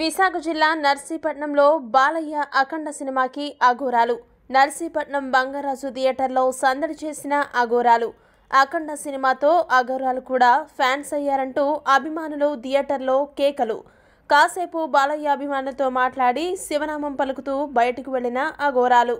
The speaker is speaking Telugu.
విశాఖ జిల్లా నర్సీపట్నంలో బాలయ్య అఖండ సినిమాకి అఘోరాలు. నర్సీపట్నం బంగారాజు థియేటర్లో సందడి చేసిన అఘోరాలు. అఖండ సినిమాతో అఘోరాలు కూడా ఫ్యాన్స్ అయ్యారంటూ అభిమానులు థియేటర్లో కేకలు. కాసేపు బాలయ్య అభిమానులతో మాట్లాడి శివనామం పలుకుతూ బయటకు వెళ్ళిన అఘోరాలు.